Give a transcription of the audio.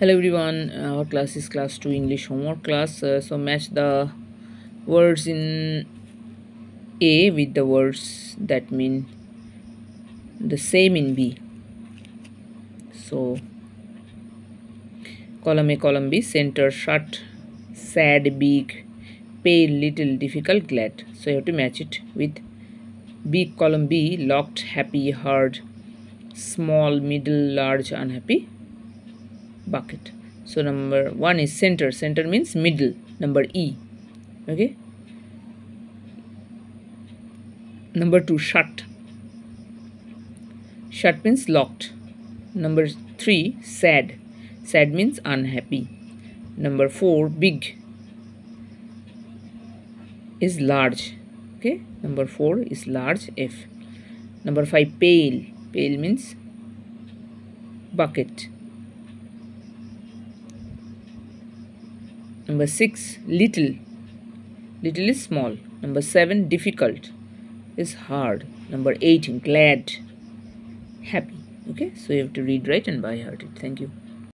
hello everyone our class is class 2 english homework class uh, so match the words in a with the words that mean the same in b. So column a column b center shut sad big pail little difficult glad. So you have to match it with b column b locked happy hard small middle large unhappy bucket. So number one is center. Center means middle. Number e. Okay? Number two shut. Shut means locked. Number three sad. Sad means unhappy. Number four big. Is large. Okay? Number four is large f. Number five pail. Pail means bucket Number 6. Little. Little is small. Number 7. Difficult is hard. Number 8. Glad. Happy. Okay. So you have to read, write and by heart it. Thank you.